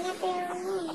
要不要？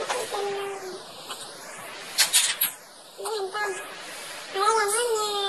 你很棒，然后我问你。